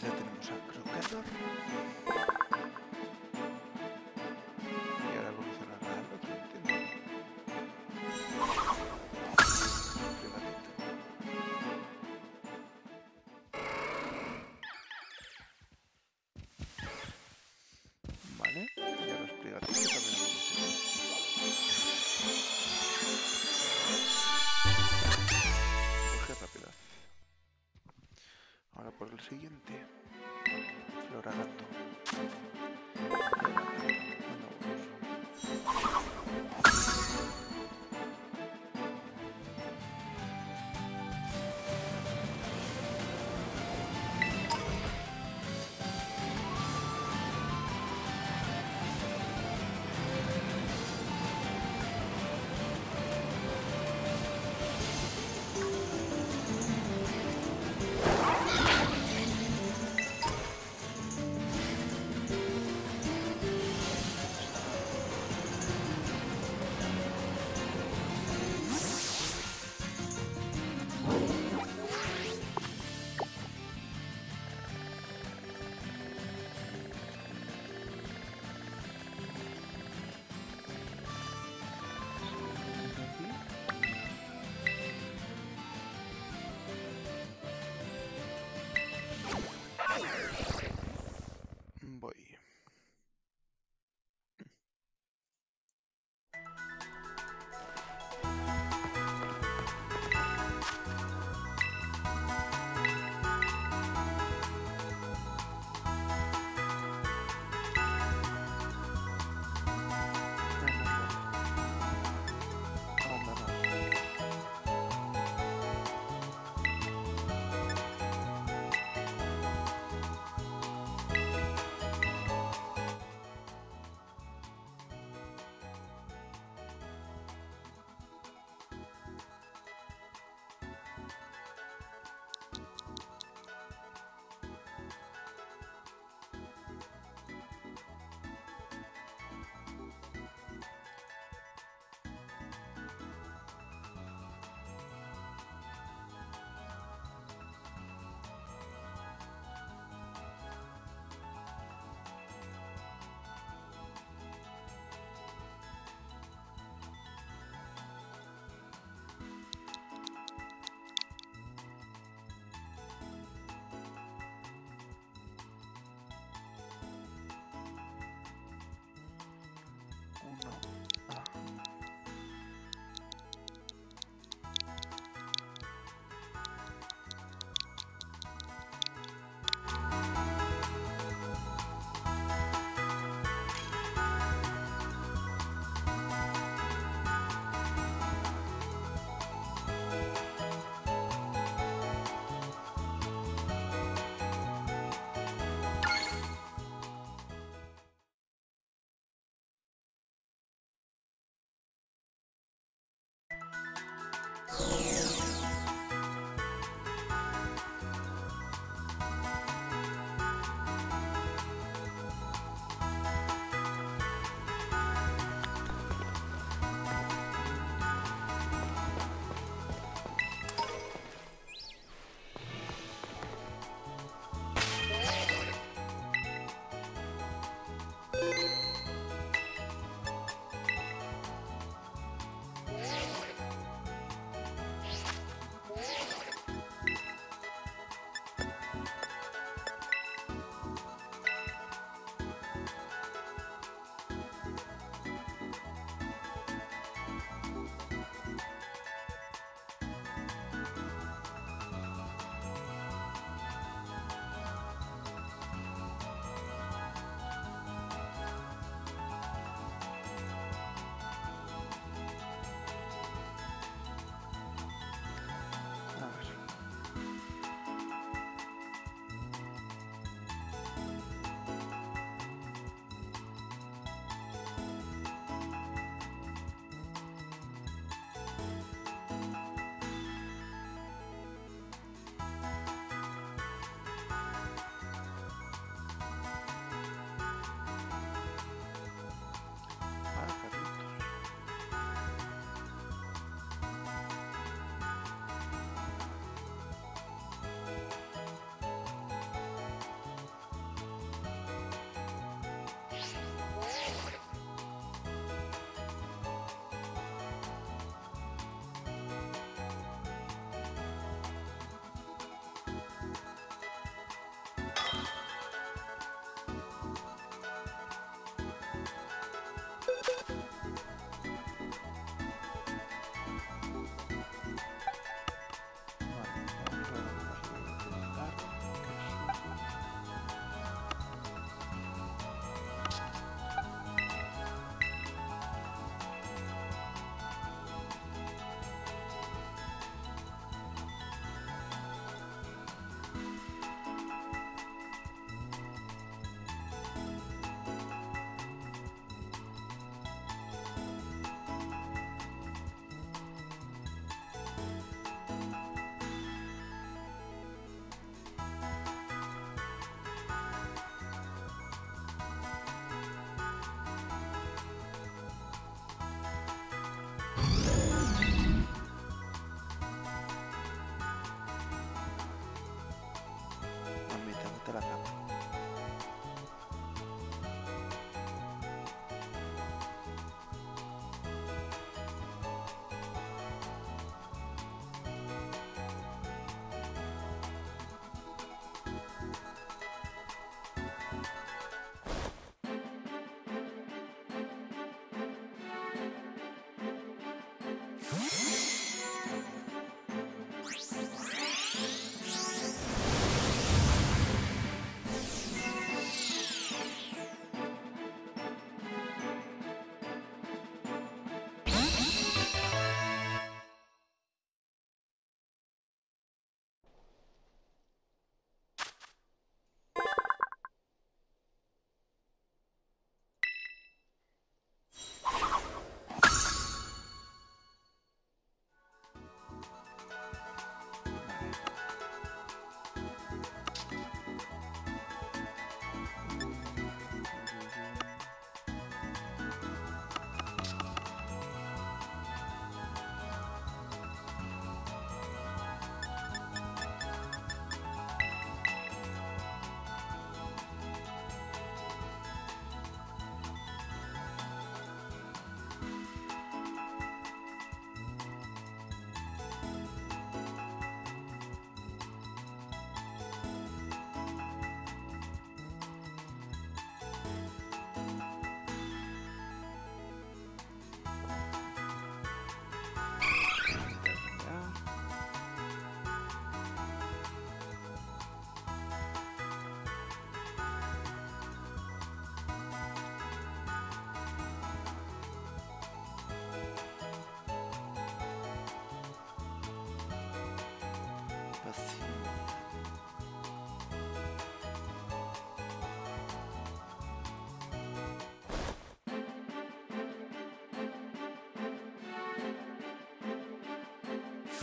Ya tenemos a Crocador.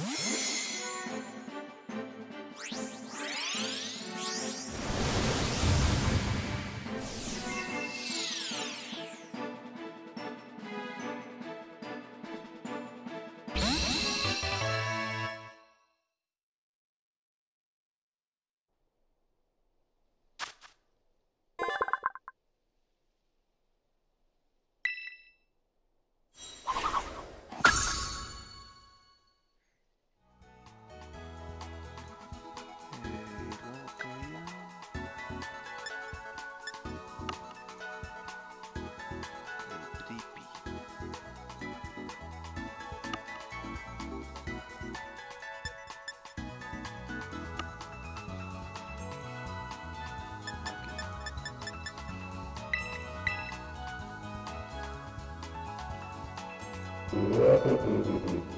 Mm-hmm. Música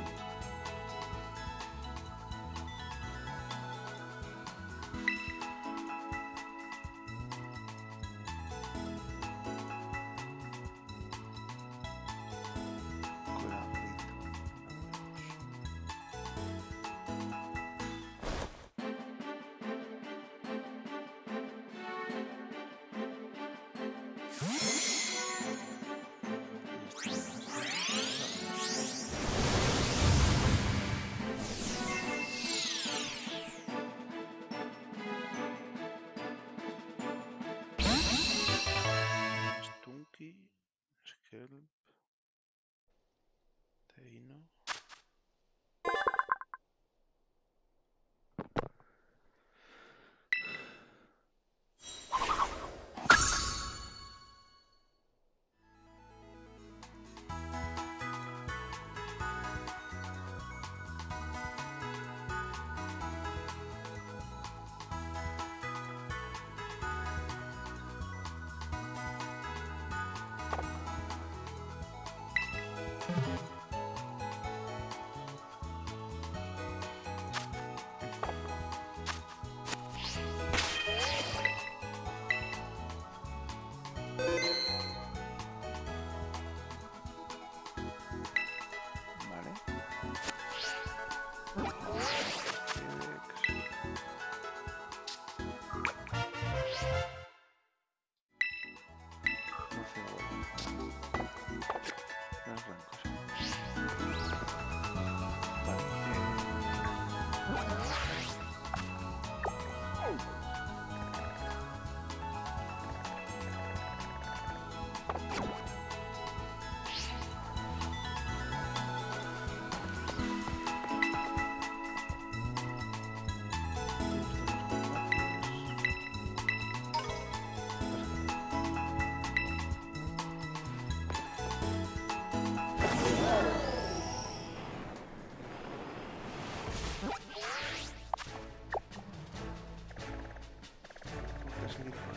pretty fun.